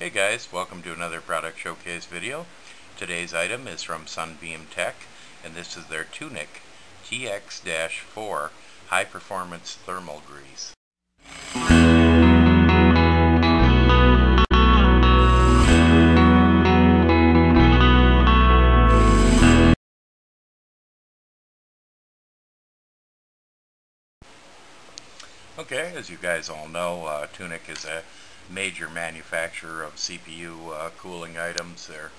Hey guys, welcome to another product showcase video. Today's item is from Sunbeam Tech and this is their Tuniq TX-4 High Performance Thermal Grease. Okay, as you guys all know, uh, Tuniq is a major manufacturer of CPU uh, cooling items. Their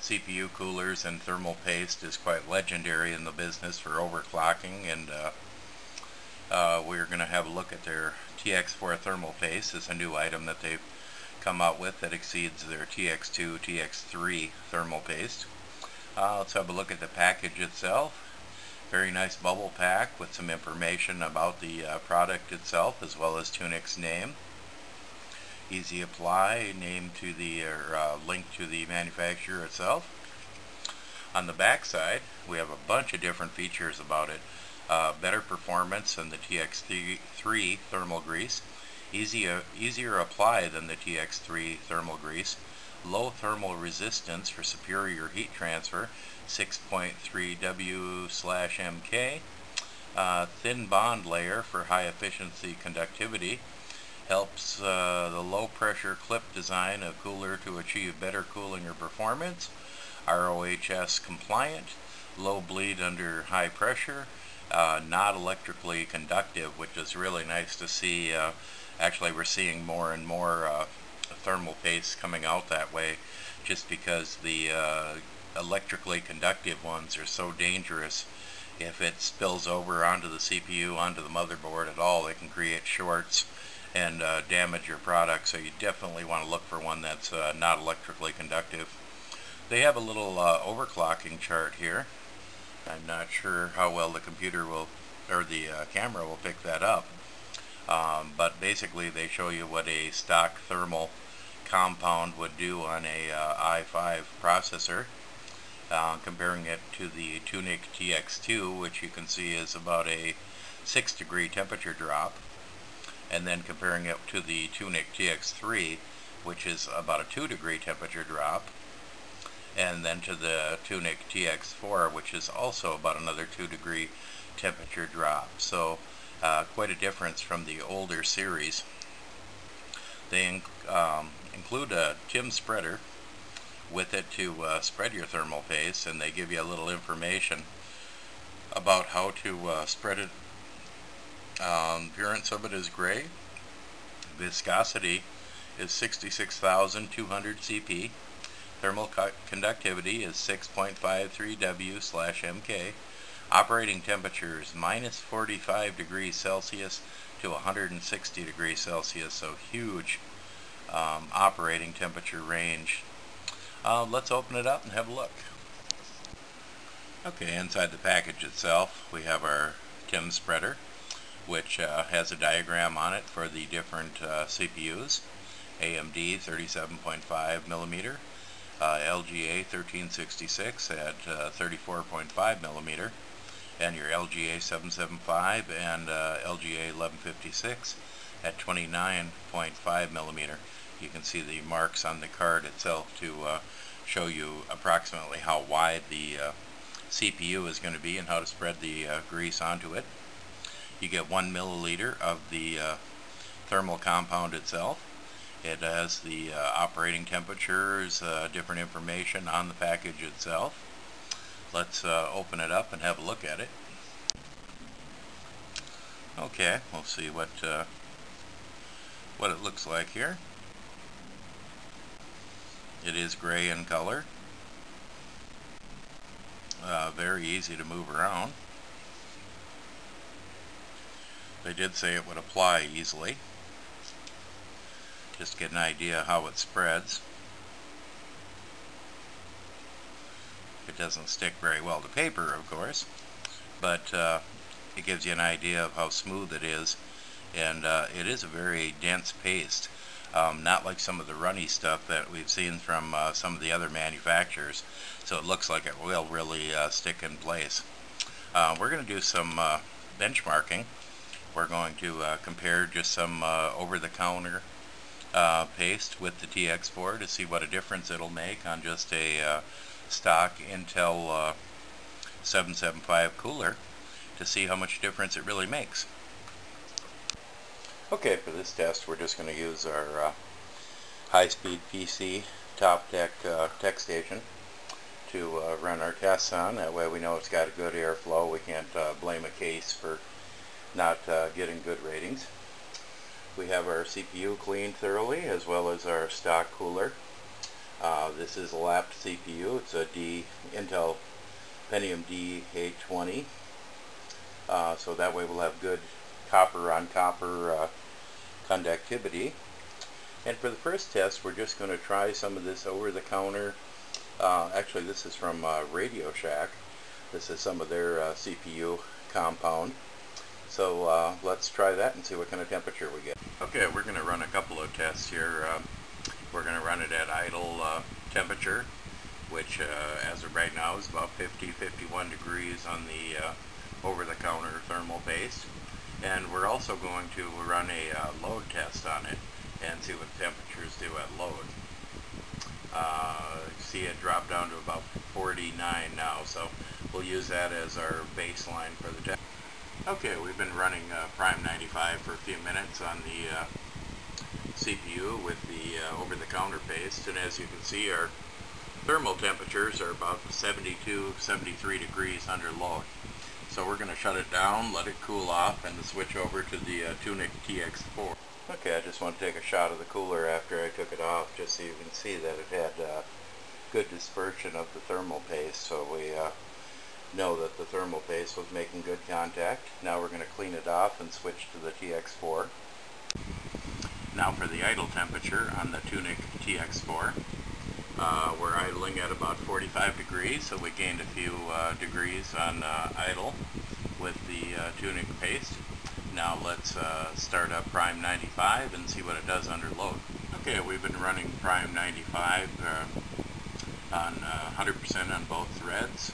CPU coolers and thermal paste is quite legendary in the business for overclocking and uh, uh, we're going to have a look at their TX4 thermal paste. It's a new item that they've come out with that exceeds their TX2, TX3 thermal paste. Uh, let's have a look at the package itself. Very nice bubble pack with some information about the uh, product itself as well as Tuniq's name easy apply, name to the or uh, link to the manufacturer itself. On the back side, we have a bunch of different features about it. Uh, better performance than the TX3 thermal grease, easier, easier apply than the TX3 thermal grease, low thermal resistance for superior heat transfer, 6.3 W slash MK, uh, thin bond layer for high efficiency conductivity, helps uh, the low pressure clip design of cooler to achieve better cooling or performance, ROHS compliant, low bleed under high pressure, uh, not electrically conductive, which is really nice to see. Uh, actually, we're seeing more and more uh, thermal paste coming out that way just because the uh, electrically conductive ones are so dangerous. If it spills over onto the CPU, onto the motherboard at all, it can create shorts and uh, damage your product. So you definitely want to look for one that's uh, not electrically conductive. They have a little uh, overclocking chart here. I'm not sure how well the computer will, or the uh, camera will pick that up. Um, but basically they show you what a stock thermal compound would do on a uh, i5 processor. Uh, comparing it to the Tuniq TX2, which you can see is about a 6 degree temperature drop and then comparing it to the Tuniq TX3 which is about a 2 degree temperature drop and then to the Tuniq TX4 which is also about another 2 degree temperature drop. So uh, quite a difference from the older series. They um, include a TIM spreader with it to uh, spread your thermal paste and they give you a little information about how to uh, spread it um, appearance of it is gray. Viscosity is 66,200 CP. Thermal co conductivity is 6.53 W slash MK. Operating temperature is minus 45 degrees Celsius to 160 degrees Celsius, so huge um, operating temperature range. Uh, let's open it up and have a look. Okay, inside the package itself we have our TIM spreader which uh, has a diagram on it for the different uh, CPUs. AMD 37.5 millimeter, uh, LGA 1366 at uh, 34.5 millimeter, and your LGA 775 and uh, LGA 1156 at 29.5 millimeter. You can see the marks on the card itself to uh, show you approximately how wide the CPU is going to be and how to spread the grease onto it. You get one milliliter of the uh, thermal compound itself. It has the uh, operating temperatures, uh, different information on the package itself. Let's uh, open it up and have a look at it. Okay, we'll see what uh, what it looks like here. It is gray in color. Uh, very easy to move around. They did say it would apply easily. Just get an idea how it spreads. It doesn't stick very well to paper, of course, but uh, it gives you an idea of how smooth it is. And uh, it is a very dense paste. Um, not like some of the runny stuff that we've seen from uh, some of the other manufacturers. So it looks like it will really uh, stick in place. Uh, we're going to do some uh, benchmarking we're going to uh, compare just some uh, over-the-counter uh, paste with the TX4 to see what a difference it'll make on just a uh, stock Intel uh, 775 cooler to see how much difference it really makes. Okay, for this test we're just going to use our uh, high-speed PC Toptek uh, TechStation to uh, run our tests on. That way we know it's got a good airflow. We can't uh, blame a case for not uh, getting good ratings. We have our CPU cleaned thoroughly as well as our stock cooler. Uh, this is a lapped CPU. It's a D Intel Pentium D820. Uh, so that way we'll have good copper on copper uh, conductivity. And for the first test we're just going to try some of this over the counter uh, actually, this is from uh, Radio Shack. This is some of their uh, CPU compound. So uh, let's try that and see what kind of temperature we get. Okay, we're going to run a couple of tests here. Um, we're going to run it at idle uh, temperature, which uh, as of right now is about 50-51 degrees on the over-the-counter thermal base. And we're also going to run a load test on it and see what temperatures do at load uh, see it drop down to about 49 now so we'll use that as our baseline for the test. Okay we've been running uh, Prime 95 for a few minutes on the uh, CPU with the uh, over-the-counter paste and as you can see our thermal temperatures are about 72 73 degrees under load so we're going to shut it down let it cool off and switch over to the uh, Tuniq TX4 Okay, I just want to take a shot of the cooler after I took it off just so you can see that it had uh, good dispersion of the thermal paste so we uh, know that the thermal paste was making good contact. Now we're going to clean it off and switch to the TX4. Now for the idle temperature on the Tuniq TX4. Uh, we're idling at about 45 degrees so we gained a few uh, degrees on uh, idle with the uh, Tuniq paste. Now let's uh, start up Prime 95 and see what it does under load. Okay, we've been running Prime 95 uh, on 100% uh, on both threads.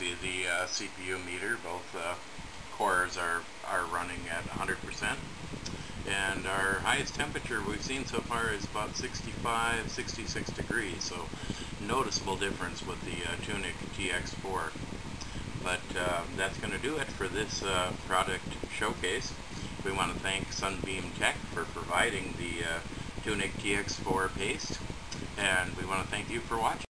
See the uh, CPU meter, both uh, cores are, are running at 100%. And our highest temperature we've seen so far is about 65, 66 degrees, so noticeable difference with the uh, Tuniq TX4. But uh, that's going to do it for this uh, product showcase. We want to thank Sunbeam Tech for providing the uh, Tuniq TX4 paste. And we want to thank you for watching.